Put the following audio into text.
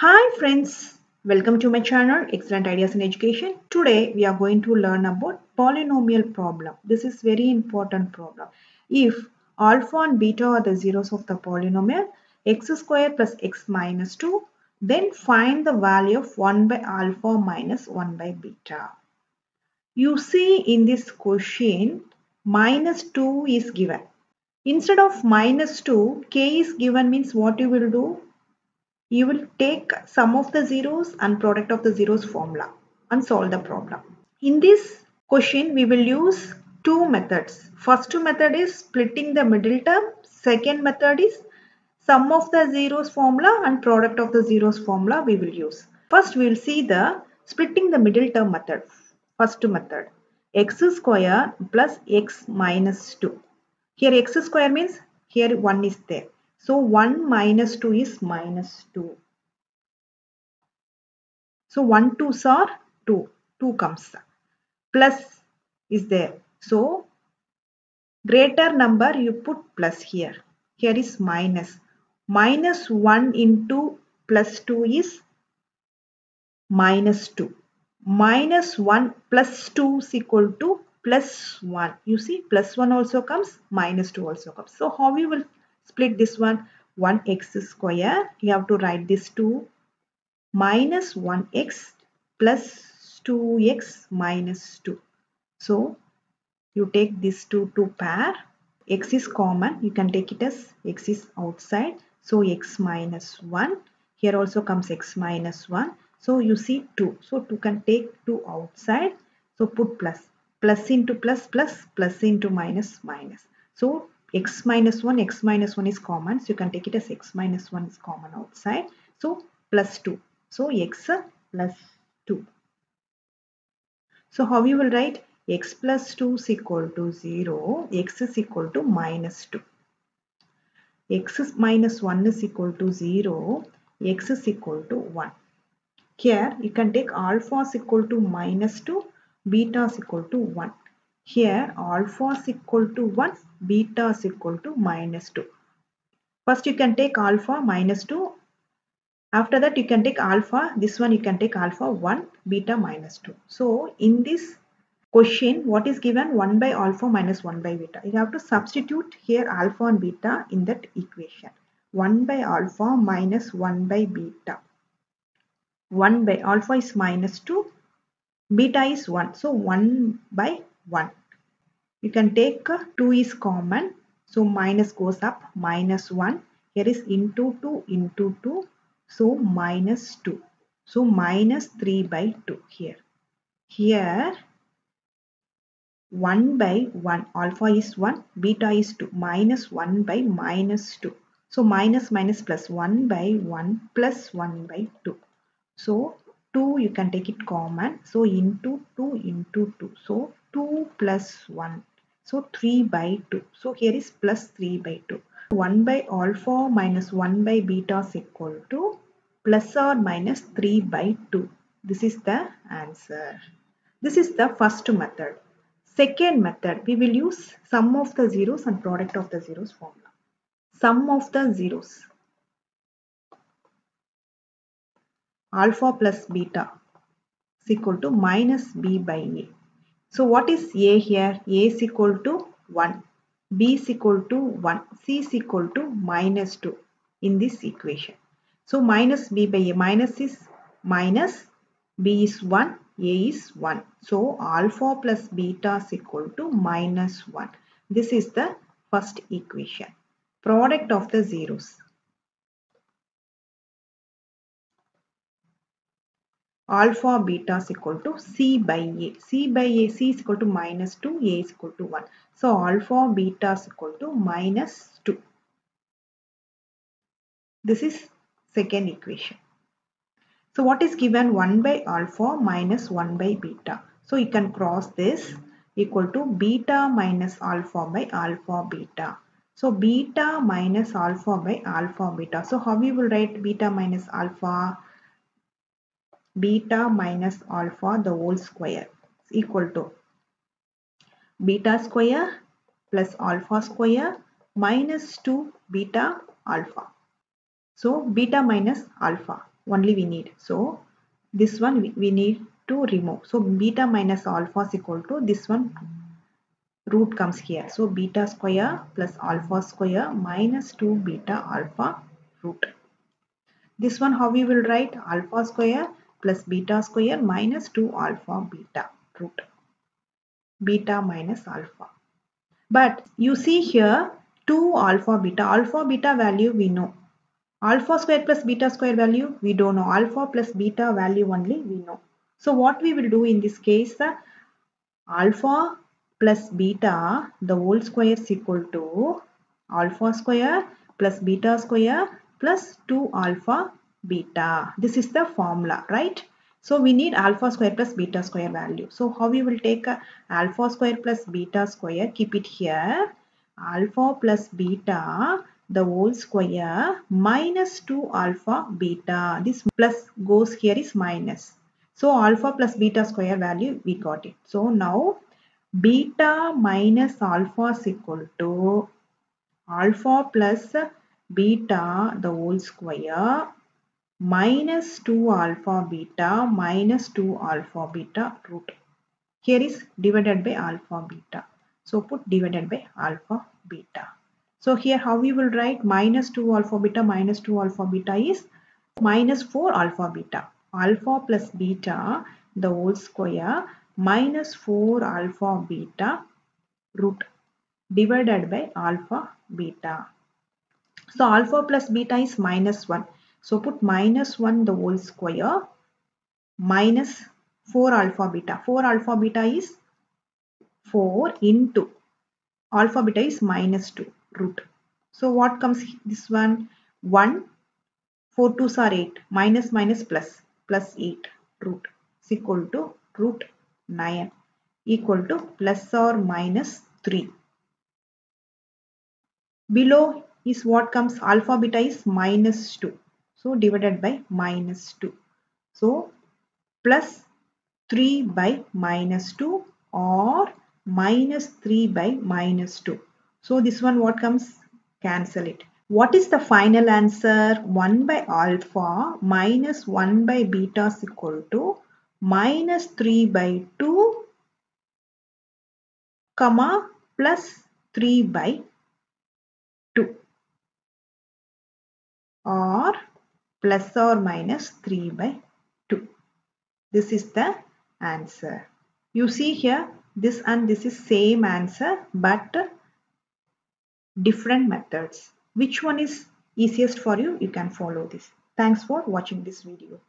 Hi friends, welcome to my channel Excellent Ideas in Education. Today we are going to learn about polynomial problem. This is very important problem. If alpha and beta are the zeros of the polynomial x square plus x minus 2, then find the value of 1 by alpha minus 1 by beta. You see in this question minus 2 is given. Instead of minus 2, k is given means what you will do? You will take sum of the zeros and product of the zeros formula and solve the problem. In this question, we will use two methods. First method is splitting the middle term. Second method is sum of the zeros formula and product of the zeros formula we will use. First, we will see the splitting the middle term method. First method x square plus x minus 2. Here x square means here 1 is there. So 1 minus 2 is minus 2. So 1 2s are 2. 2 comes. Plus is there. So greater number you put plus here. Here is minus. Minus 1 into plus 2 is minus 2. Minus 1 plus 2 is equal to plus 1. You see plus 1 also comes, minus 2 also comes. So how we will split this one 1x square. You have to write this 2 minus 1x plus 2x minus 2 so you take this 2 to pair. x is common. You can take it as x is outside. So x minus 1 here also comes x minus 1 so you see 2 so 2 can take 2 outside. So put plus plus into plus plus plus into minus minus. So x minus 1, x minus 1 is common. So you can take it as x minus 1 is common outside. So plus 2. So x plus 2. So how you will write x plus 2 is equal to 0, x is equal to minus 2. x is minus 1 is equal to 0, x is equal to 1. Here you can take alpha is equal to minus 2, beta is equal to 1. Here alpha is equal to 1, beta is equal to minus 2. First you can take alpha minus 2. After that you can take alpha, this one you can take alpha 1, beta minus 2. So in this question what is given 1 by alpha minus 1 by beta. You have to substitute here alpha and beta in that equation. 1 by alpha minus 1 by beta. 1 by alpha is minus 2, beta is 1. So 1 by 1. You can take uh, 2 is common. So minus goes up minus 1. Here is into 2 into 2. So minus 2. So minus 3 by 2 here. Here 1 by 1 alpha is 1 beta is 2 minus 1 by minus 2. So minus minus plus 1 by 1 plus 1 by 2. So 2 you can take it common. So into 2 into 2. So 2 plus 1. So 3 by 2. So here is plus 3 by 2. 1 by alpha minus 1 by beta is equal to plus or minus 3 by 2. This is the answer. This is the first method. Second method, we will use sum of the zeros and product of the zeros formula. Sum of the zeros. Alpha plus beta is equal to minus b by a. So what is A here? A is equal to 1. B is equal to 1. C is equal to minus 2 in this equation. So minus B by A. Minus is minus. B is 1. A is 1. So alpha plus beta is equal to minus 1. This is the first equation. Product of the zeros. Alpha beta is equal to C by A. C by A, C is equal to minus 2, A is equal to 1. So alpha beta is equal to minus 2. This is second equation. So what is given 1 by alpha minus 1 by beta. So you can cross this equal to beta minus alpha by alpha beta. So beta minus alpha by alpha beta. So how we will write beta minus alpha? Beta minus alpha the whole square is equal to beta square plus alpha square minus 2 beta alpha. So beta minus alpha. only we need. So this one we, need to remove. So beta minus alpha is equal to this one root comes here. So beta square plus alpha square minus 2 beta alpha root. This one how we will write alpha square plus beta square minus 2 alpha beta root. Beta minus alpha. But you see here 2 alpha beta. Alpha beta value we know. Alpha square plus beta square value we don't know. Alpha plus beta value only we know. So what we will do in this case uh, alpha plus beta the whole square is equal to alpha square plus beta square plus 2 alpha beta. This is the formula, right? So we need alpha square plus beta square value. So how we will take uh, alpha square plus beta square, keep it here. Alpha plus beta, the whole square minus 2 alpha beta. This plus goes here is minus. So alpha plus beta square value, we got it. So now beta minus alpha is equal to alpha plus beta the whole square minus 2 alpha beta minus 2 alpha beta root. Here is divided by alpha beta. So put divided by alpha beta. So here how we will write minus 2 alpha beta minus 2 alpha beta is minus 4 alpha beta. Alpha plus beta the whole square minus 4 alpha beta root divided by alpha beta. So alpha plus beta is minus 1. So put minus 1 the whole square minus 4 alpha beta. 4 alpha beta is 4 into alpha beta is minus 2 root. So what comes this one? 1 4 2s are 8 minus minus plus plus 8 root is equal to root 9 equal to plus or minus 3. Below is what comes alpha beta is minus 2. So divided by minus 2. So plus 3 by minus 2 or minus 3 by minus 2. So this one what comes? Cancel it. What is the final answer? 1 by alpha minus 1 by beta is equal to minus 3 by 2 comma plus 3 by 2 or plus or minus 3 by 2. This is the answer. You see here this and this is same answer but different methods. Which one is easiest for you? You can follow this. Thanks for watching this video.